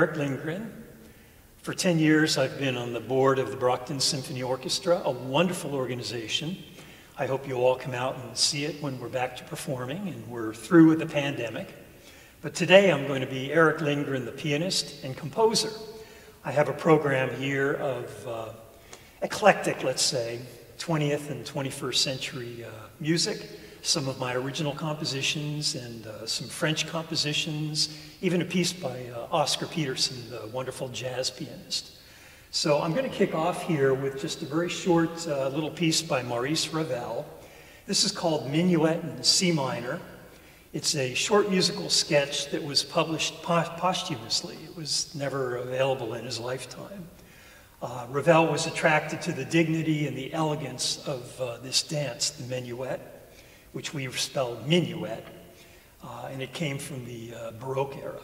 Erik Lindgren. For 10 years, I've been on the board of the Brockton Symphony Orchestra, a wonderful organization. I hope you all come out and see it when we're back to performing and we're through with the pandemic. But today I'm going to be Erik Lindgren, the pianist and composer. I have a program here of uh, eclectic, let's say, 20th and 21st century uh, music, some of my original compositions and uh, some French compositions, even a piece by uh, Oscar Peterson, the wonderful jazz pianist. So I'm going to kick off here with just a very short uh, little piece by Maurice Ravel. This is called Minuet in C minor. It's a short musical sketch that was published posthumously. It was never available in his lifetime. Uh, Ravel was attracted to the dignity and the elegance of uh, this dance, the minuet which we spelled minuet, uh, and it came from the uh, Baroque era.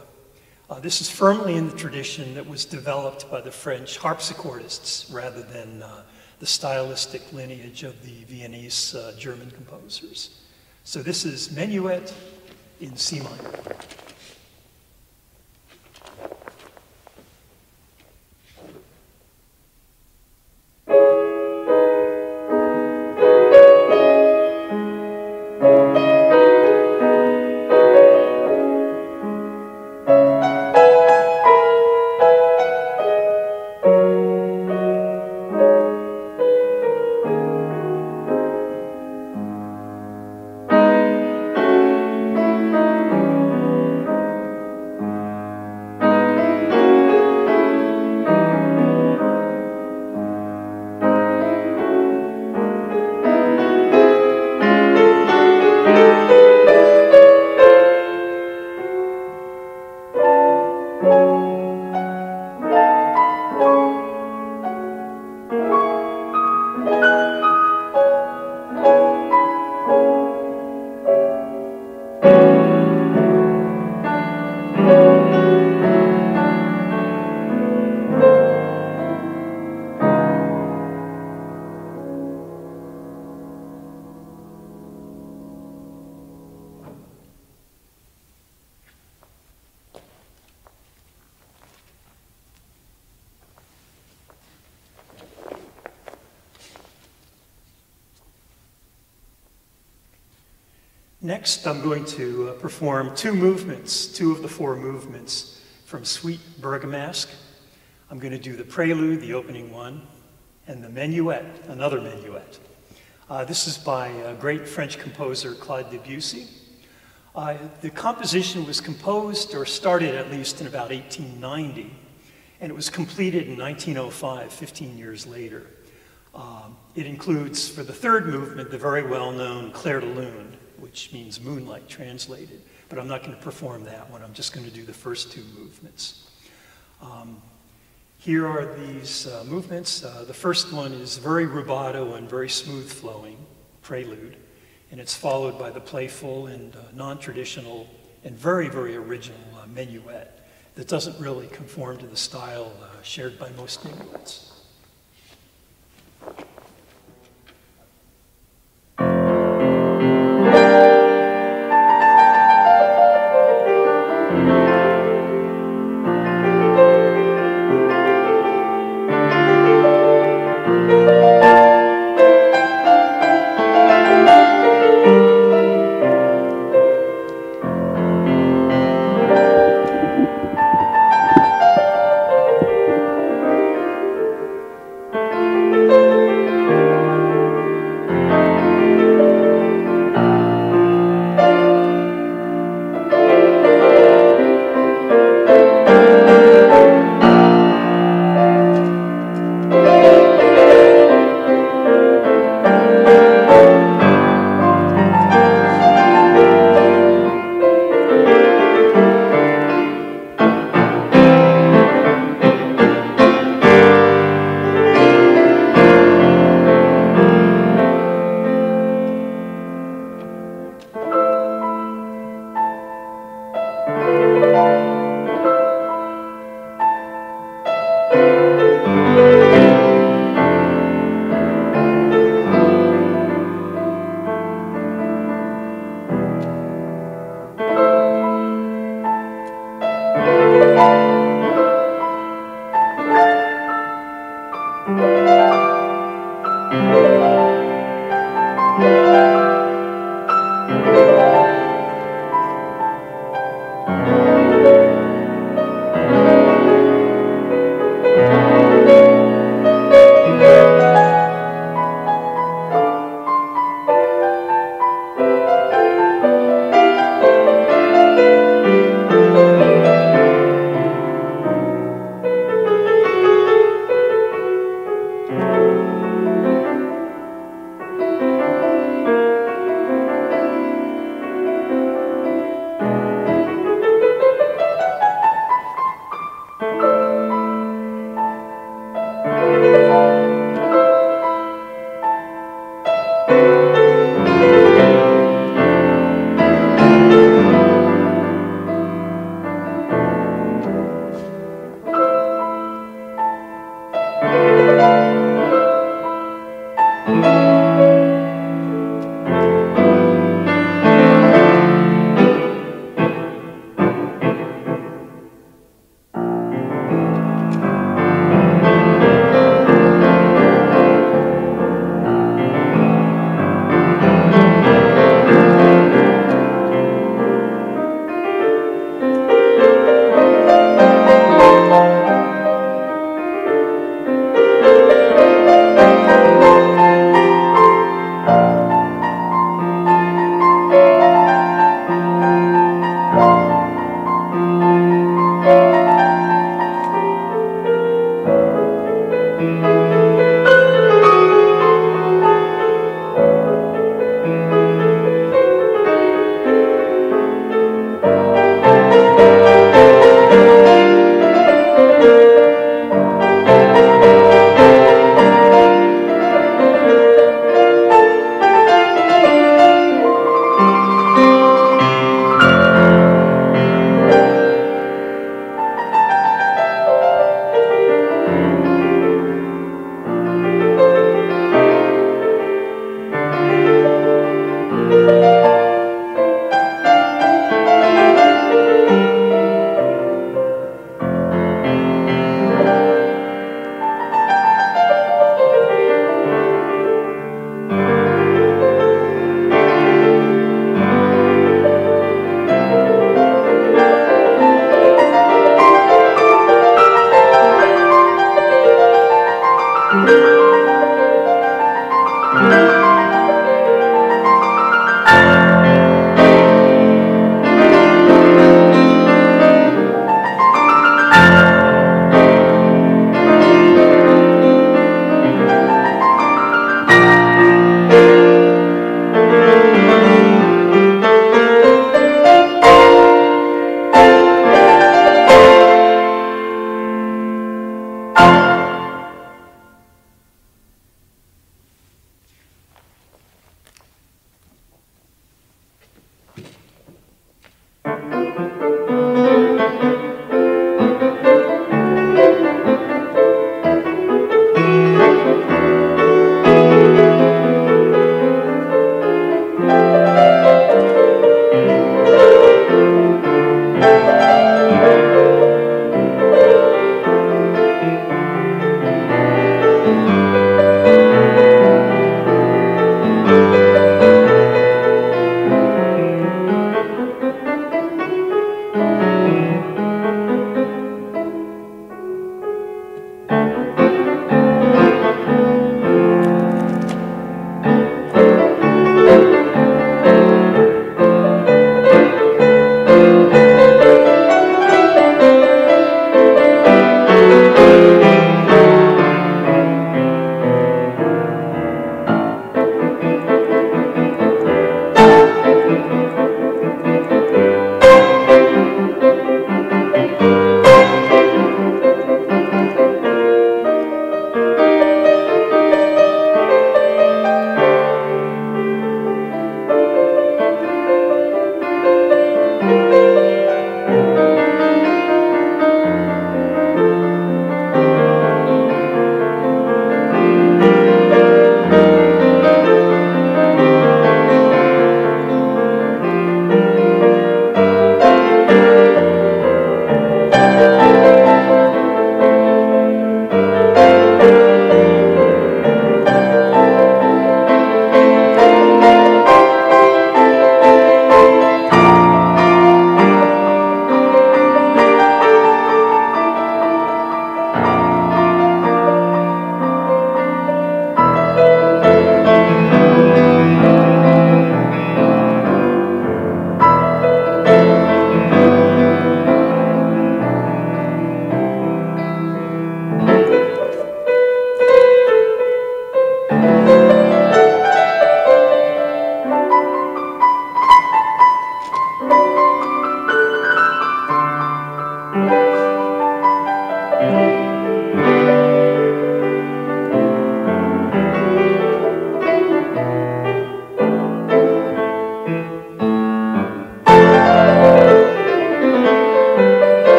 Uh, this is firmly in the tradition that was developed by the French harpsichordists rather than uh, the stylistic lineage of the Viennese uh, German composers. So this is Minuet in C minor. Next, I'm going to uh, perform two movements, two of the four movements from Suite Bergamasque. I'm going to do the prelude, the opening one, and the menuet, another menuet. Uh, this is by a great French composer, Claude Debussy. Uh, the composition was composed, or started at least, in about 1890, and it was completed in 1905, 15 years later. Um, it includes, for the third movement, the very well-known Clair de Lune, which means moonlight translated. But I'm not going to perform that one. I'm just going to do the first two movements. Um, here are these uh, movements. Uh, the first one is very rubato and very smooth flowing, prelude, and it's followed by the playful and uh, non-traditional and very, very original uh, minuet that doesn't really conform to the style uh, shared by most minuets.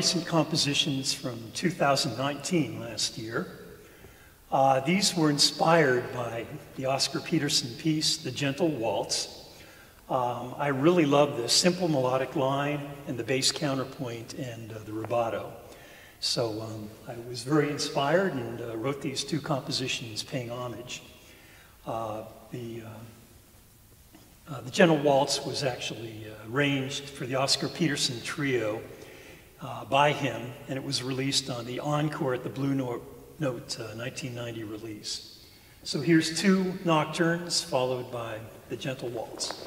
Recent compositions from 2019 last year. Uh, these were inspired by the Oscar Peterson piece, The Gentle Waltz. Um, I really love the simple melodic line and the bass counterpoint and uh, the rubato. So um, I was very inspired and uh, wrote these two compositions paying homage. Uh, the uh, uh, the Gentle Waltz was actually uh, arranged for the Oscar Peterson Trio uh, by him, and it was released on the Encore at the Blue Note, Note 1990 uh, release. So here's two nocturnes followed by the Gentle Waltz.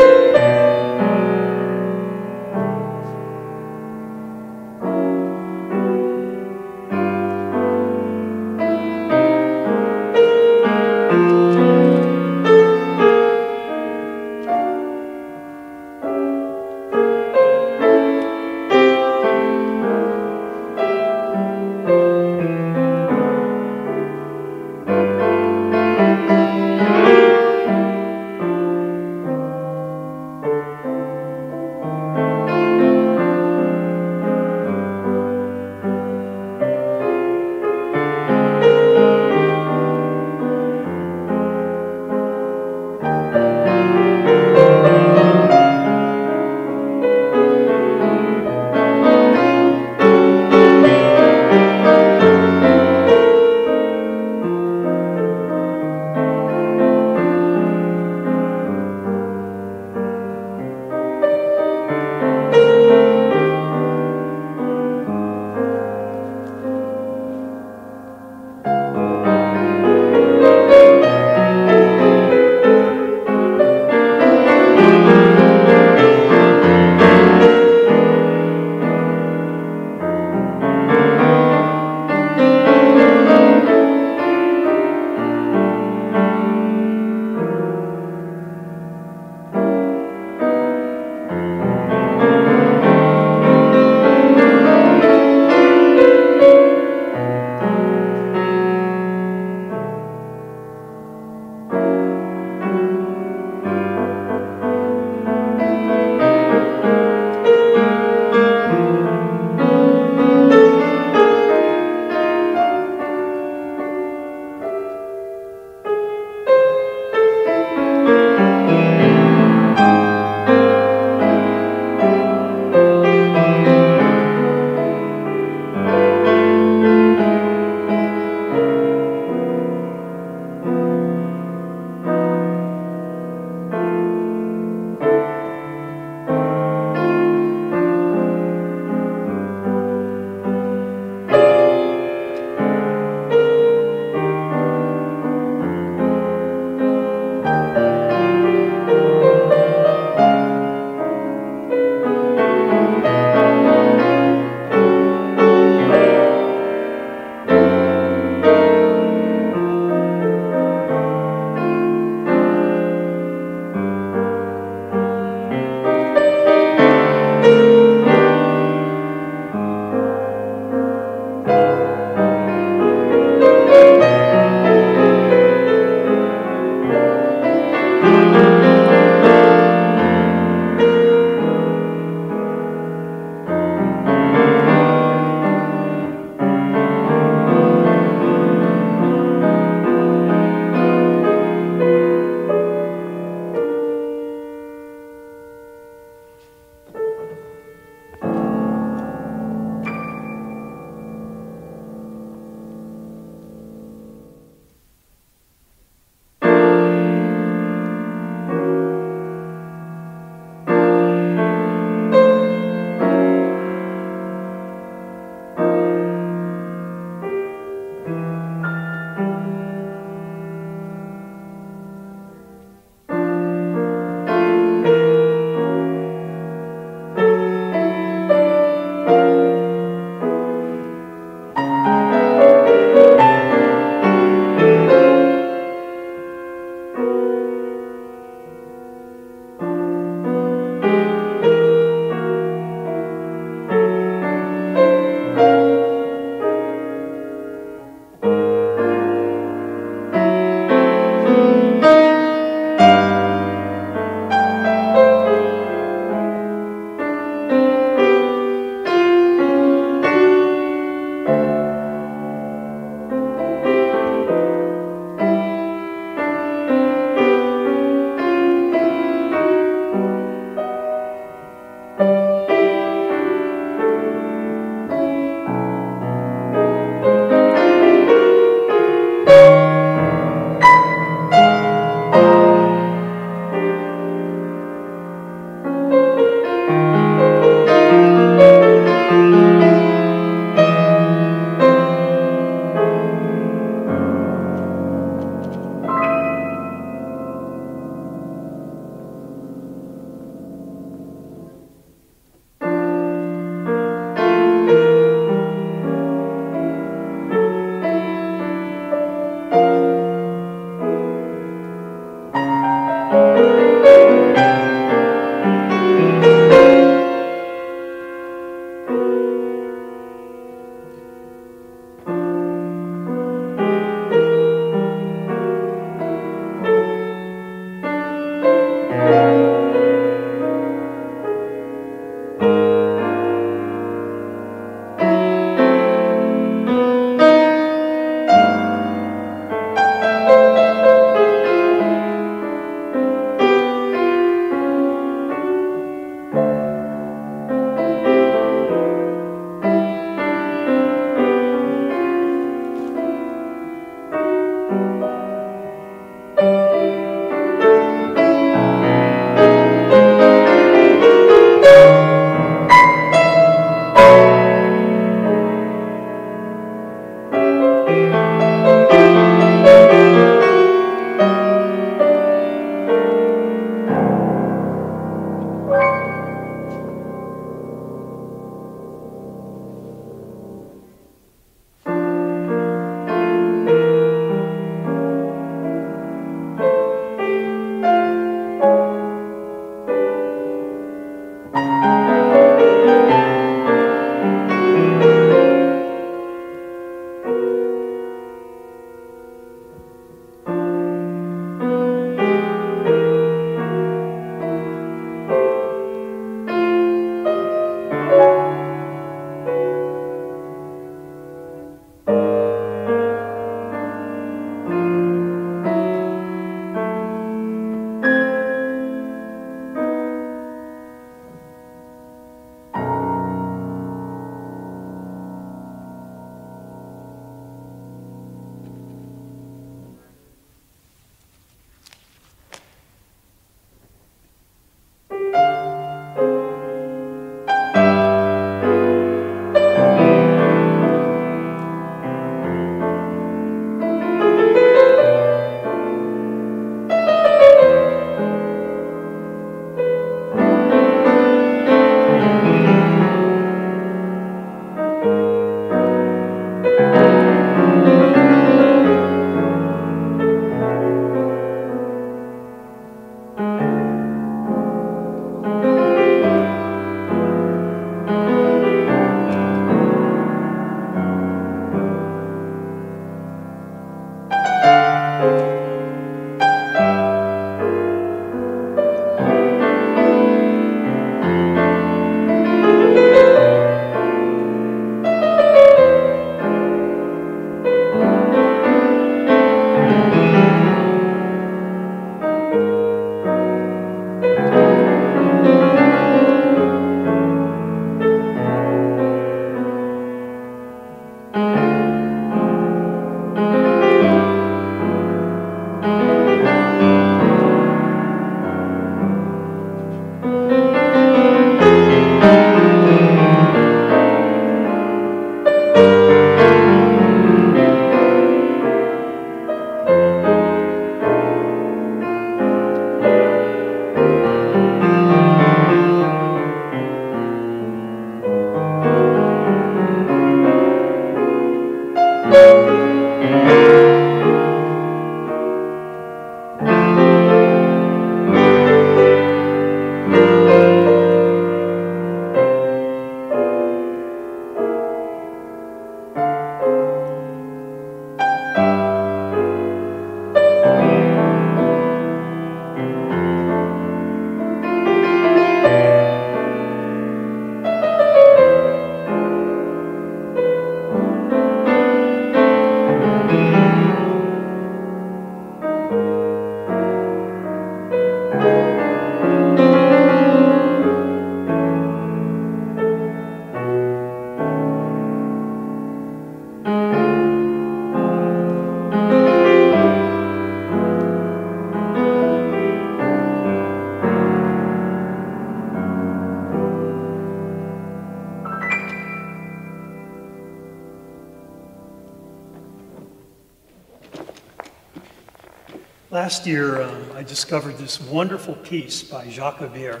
Last year, um, I discovered this wonderful piece by Jacques Ibert,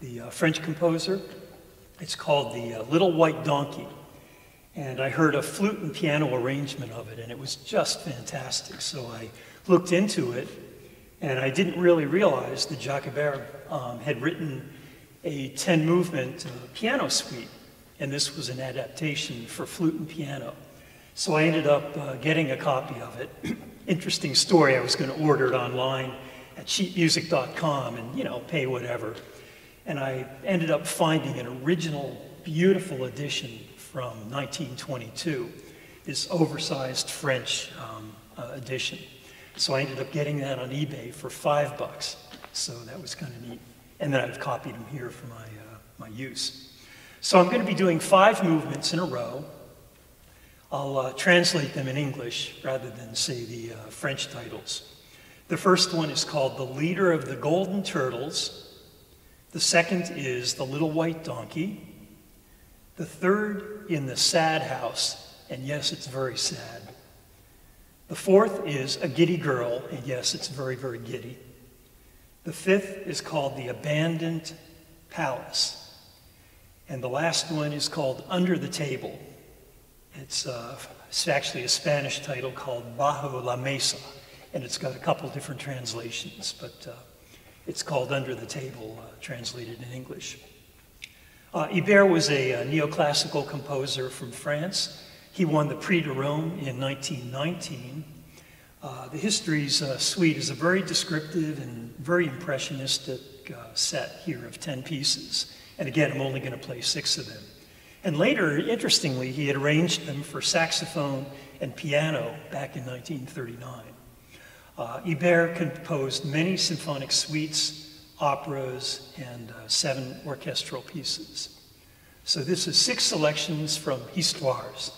the uh, French composer. It's called The uh, Little White Donkey. And I heard a flute and piano arrangement of it, and it was just fantastic. So I looked into it, and I didn't really realize that Jacques Ibert um, had written a 10 movement uh, piano suite, and this was an adaptation for flute and piano. So I ended up uh, getting a copy of it. Interesting story, I was going to order it online at sheetmusic.com and, you know, pay whatever. And I ended up finding an original, beautiful edition from 1922, this oversized French um, uh, edition. So I ended up getting that on eBay for five bucks. So that was kind of neat. And then I've copied them here for my, uh, my use. So I'm going to be doing five movements in a row. I'll uh, translate them in English rather than say the uh, French titles. The first one is called The Leader of the Golden Turtles. The second is The Little White Donkey. The third, In the Sad House. And yes, it's very sad. The fourth is A Giddy Girl. And yes, it's very, very giddy. The fifth is called The Abandoned Palace. And the last one is called Under the Table. It's, uh, it's actually a Spanish title called Bajo la Mesa, and it's got a couple different translations, but uh, it's called Under the Table, uh, translated in English. Uh, Ibert was a, a, neoclassical composer from France. He won the Prix de Rome in 1919. Uh, the Histories uh, Suite is a very descriptive and very impressionistic set here of 10 pieces. And again, I'm only going to play six of them. And later, interestingly, he had arranged them for saxophone and piano back in 1939. Uh, Ibert composed many symphonic suites, operas, and uh, seven orchestral pieces. So this is six selections from Histoires.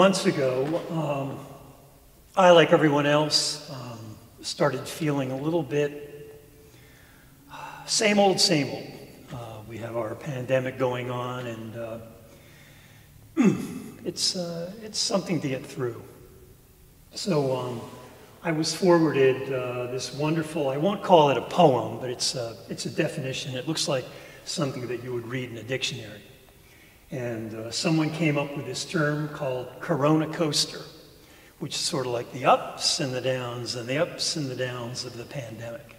Months ago, um, I, like everyone else, um, started feeling a little bit same old, same old. Uh, we have our pandemic going on, and uh, it's, uh, it's something to get through. So um, I was forwarded uh, this wonderful, I won't call it a poem, but it's, it's a definition. It looks like something that you would read in a dictionary. And uh, someone came up with this term called Coronacoaster, which is sort of like the ups and the downs and the ups and the downs of the pandemic.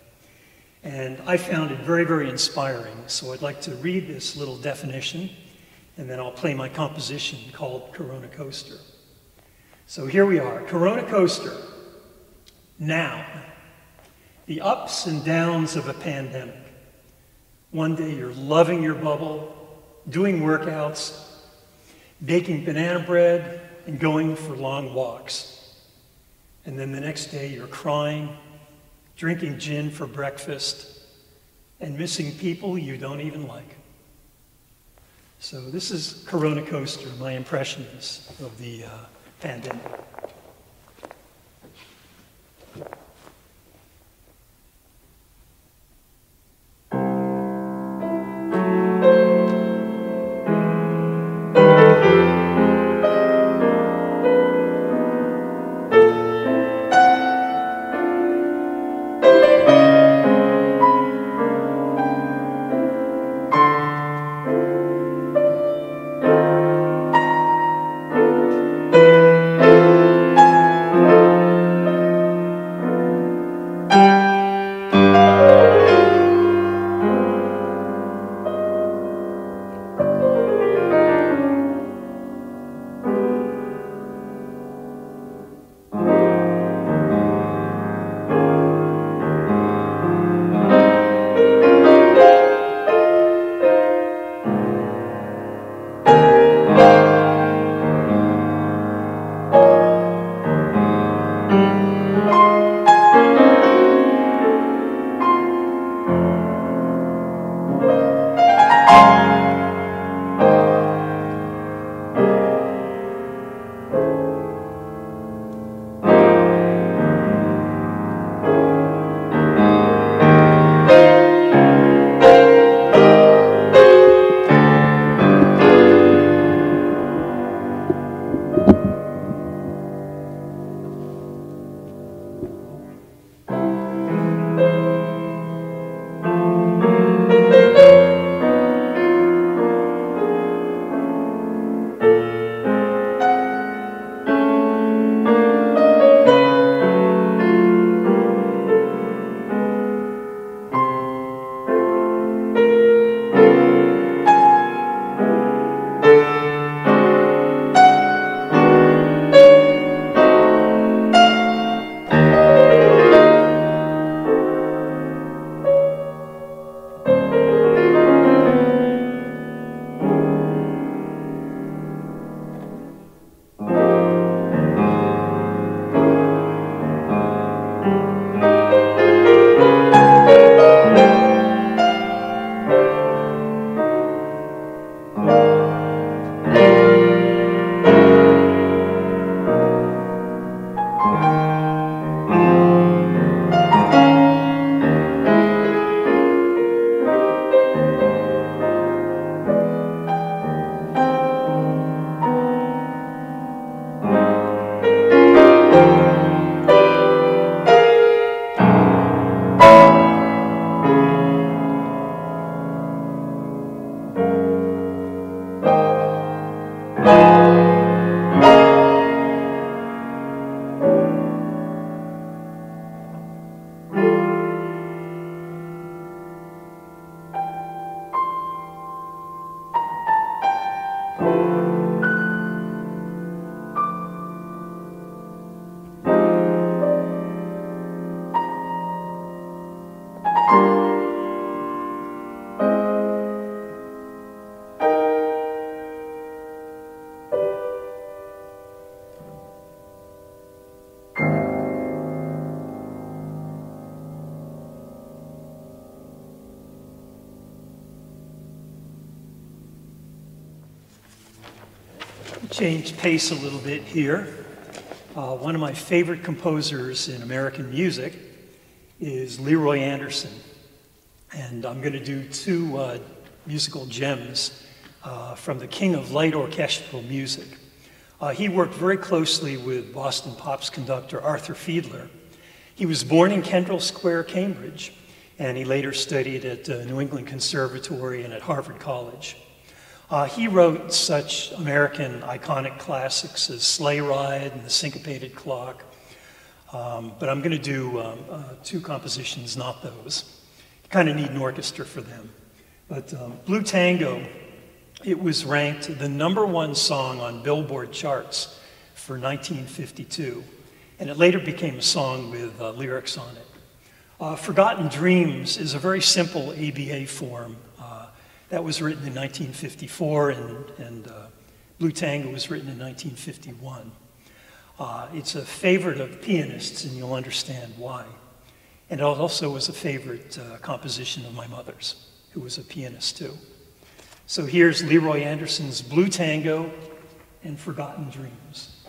And I found it very, very inspiring. So I'd like to read this little definition, and then I'll play my composition called Coronacoaster. So here we are Coronacoaster. Now, the ups and downs of a pandemic. One day you're loving your bubble, doing workouts, baking banana bread, and going for long walks. And then the next day you're crying, drinking gin for breakfast, and missing people you don't even like. So this is Coronacoaster, my impressions of the uh, pandemic. Change pace a little bit here. Uh, one of my favorite composers in American music is Leroy Anderson. And I'm going to do two uh, musical gems uh, from the king of light orchestral music. Uh, he worked very closely with Boston Pops conductor Arthur Fiedler. He was born in Kendall Square, Cambridge, and he later studied at uh, New England Conservatory and at Harvard College. Uh, he wrote such American iconic classics as Sleigh Ride and The Syncopated Clock, um, but I'm going to do um, uh, two compositions, not those. You kind of need an orchestra for them. But um, Blue Tango, it was ranked the number one song on Billboard charts for 1952, and it later became a song with uh, lyrics on it. Uh, Forgotten Dreams is a very simple ABA form that was written in 1954, and, and uh, Blue Tango was written in 1951. Uh, it's a favorite of pianists, and you'll understand why. And it also was a favorite uh, composition of my mother's, who was a pianist too. So here's Leroy Anderson's Blue Tango and Forgotten Dreams.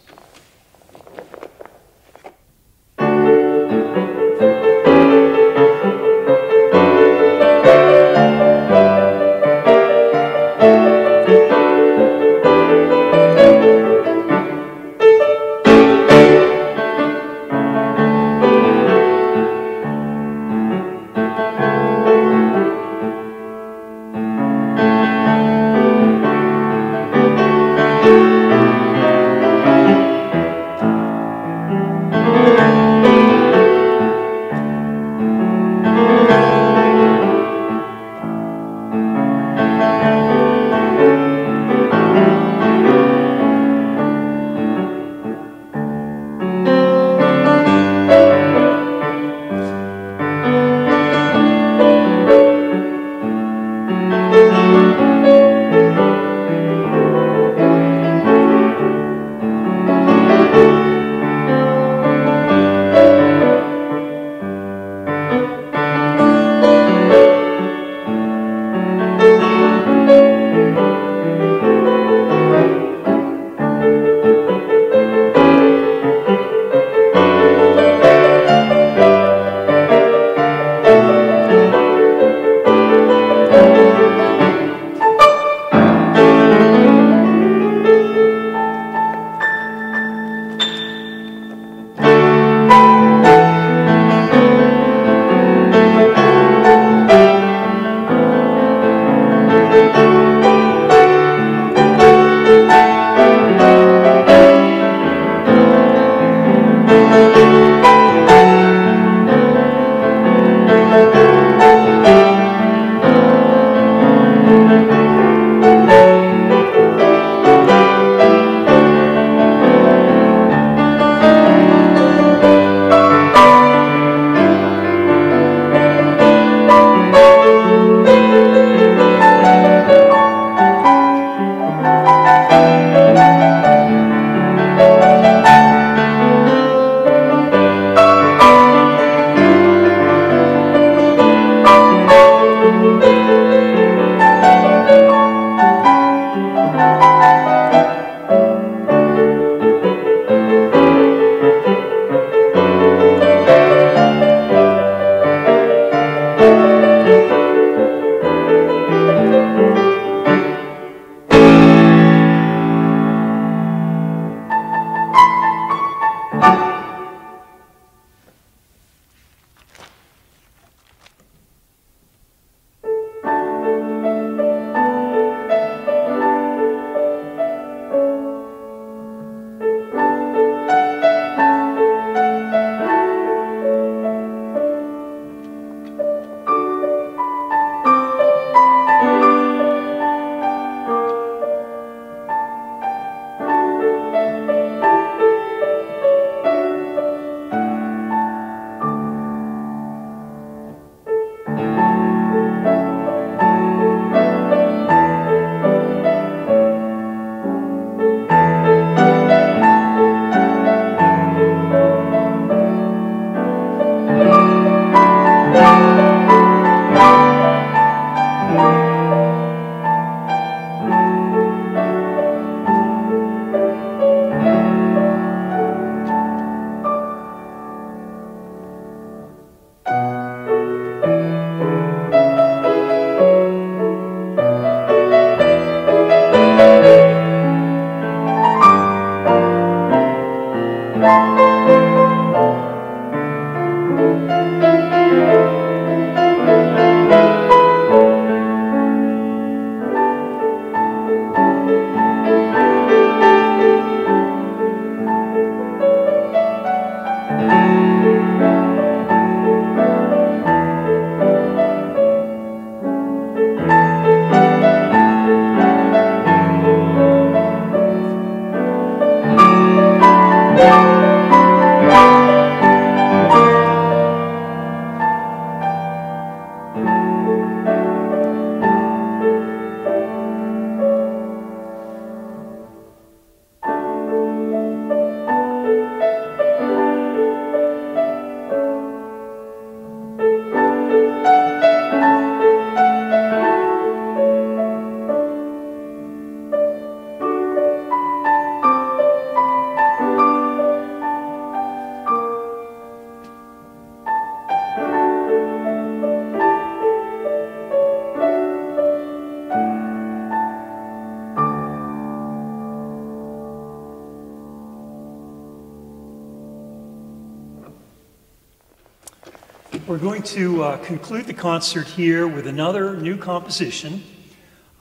Going to uh, conclude the concert here with another new composition.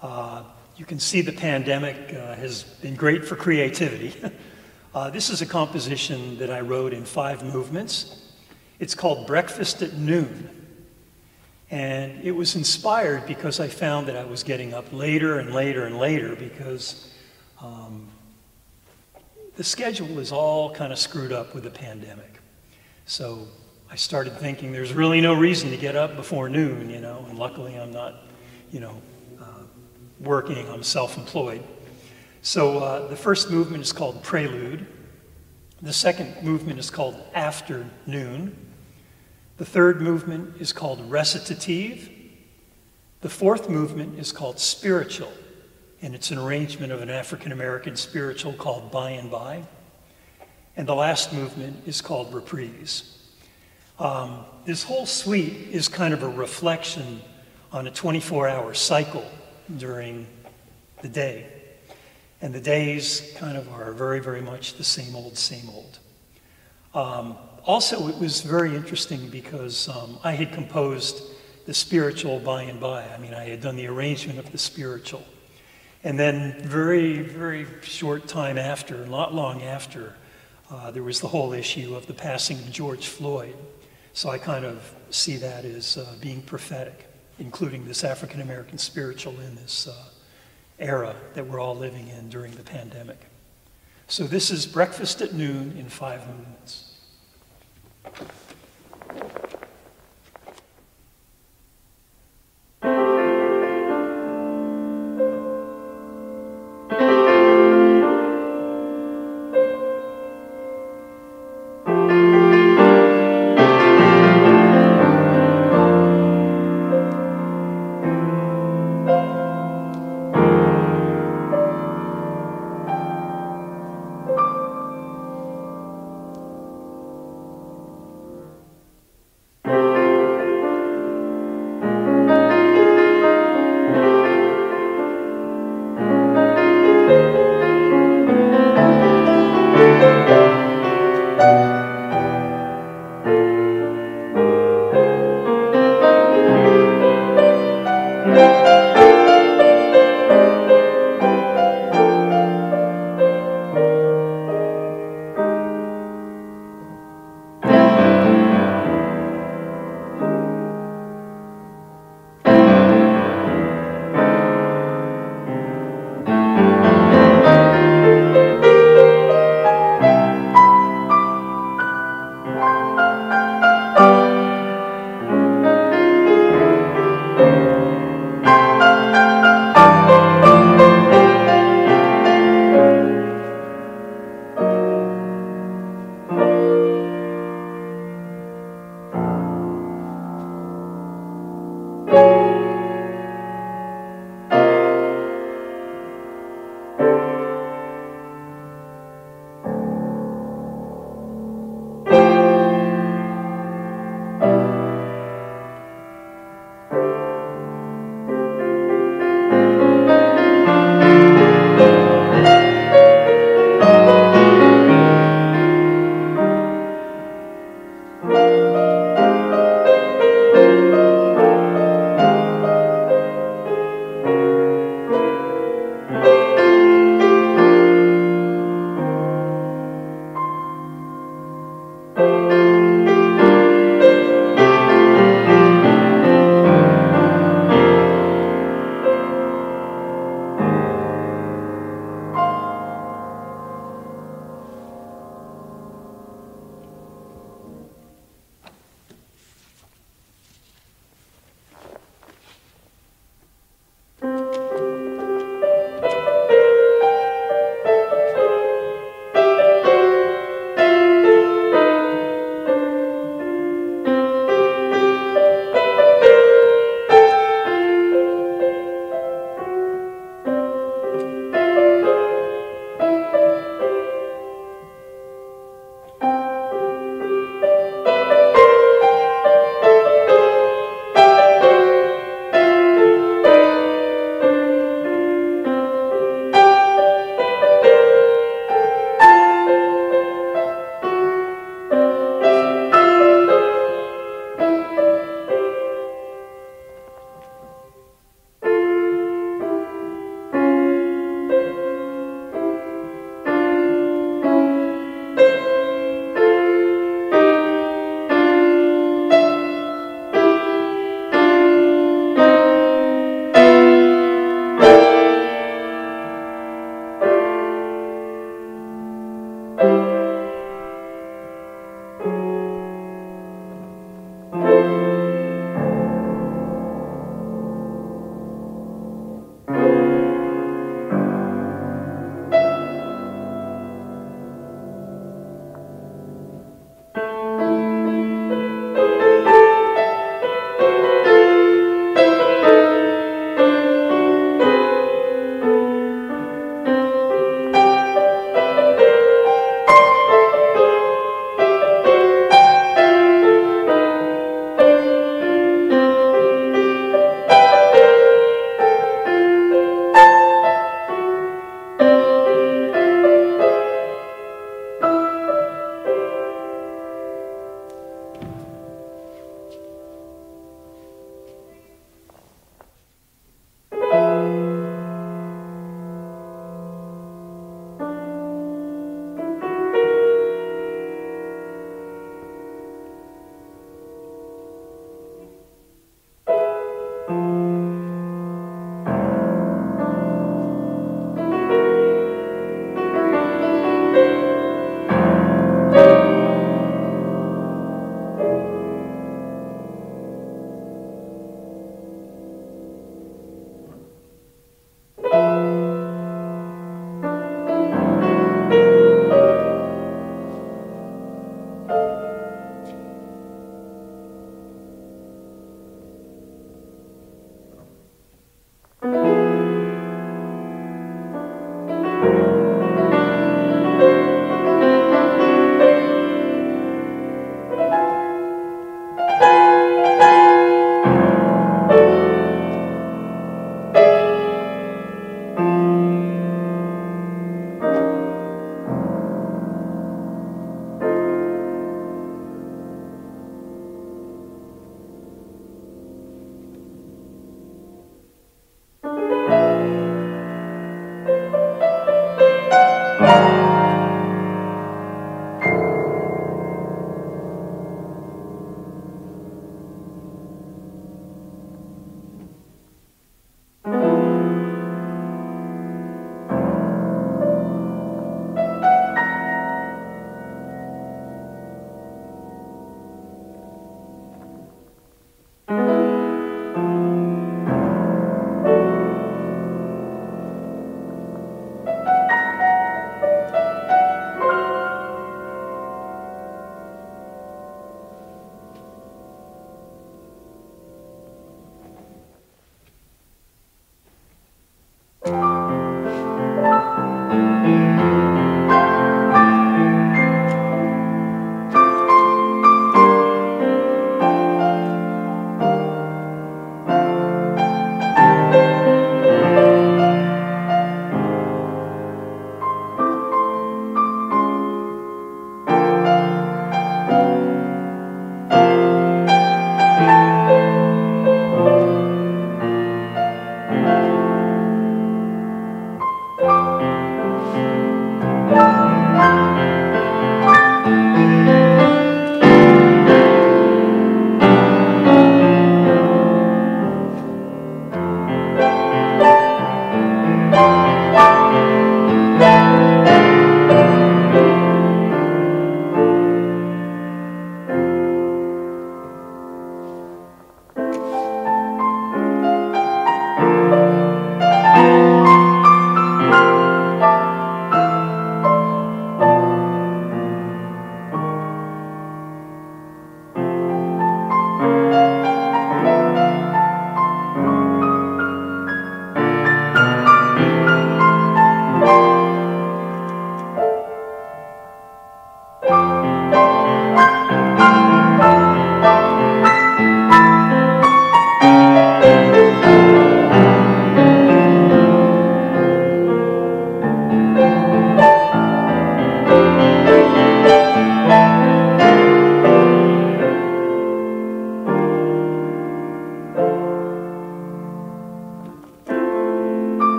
Uh, you can see the pandemic uh, has been great for creativity. Uh, this is a composition that I wrote in five movements. It's called Breakfast at Noon. And it was inspired because I found that I was getting up later and later and later because um, the schedule is all kind of screwed up with the pandemic. So I started thinking there's really no reason to get up before noon, you know, and luckily I'm not, you know, uh, working, I'm self employed. So uh, the first movement is called Prelude. The second movement is called Afternoon. The third movement is called Recitative. The fourth movement is called Spiritual, and it's an arrangement of an African American spiritual called By and By. And the last movement is called Reprise. Um, this whole suite is kind of a reflection on a 24 hour cycle during the day. And the days kind of are very, very much the same old, same old. Um, also, it was very interesting because um, I had composed the spiritual by and by. I mean, I had done the arrangement of the spiritual. And then, very, very short time after, not long after, uh, there was the whole issue of the passing of George Floyd. So I kind of see that as uh, being prophetic, including this African American spiritual in this uh, era that we're all living in during the pandemic. So this is breakfast at noon in five movements.